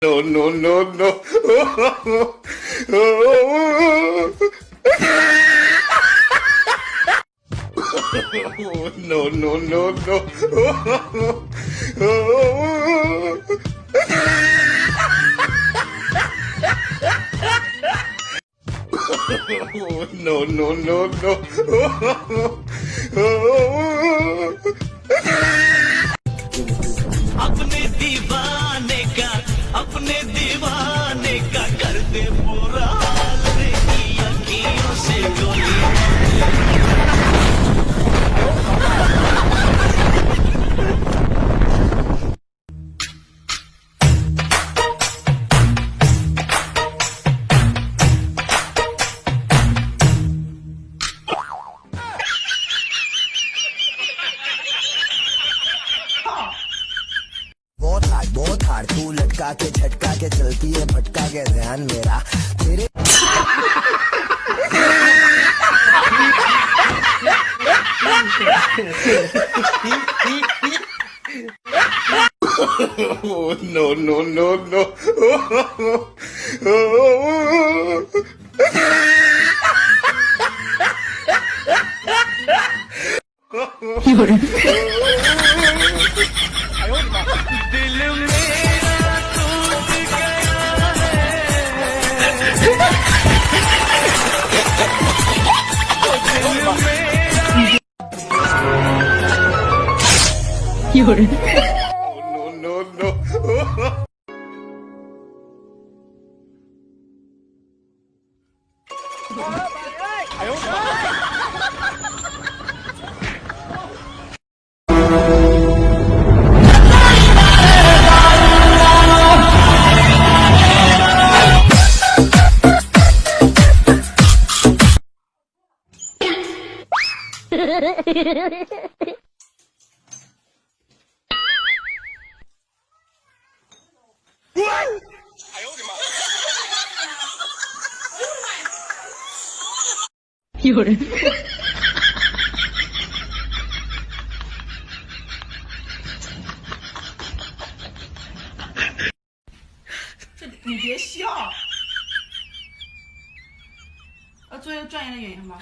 No, no, no, no. no, no, no, no. no, no, no, no. तू लटका के झटका के चलती है भटका के ध्यान मेरा तेरे no, no, no, no. दिल No, no, no. 有人这你别笑。要做一个专业的演员吗？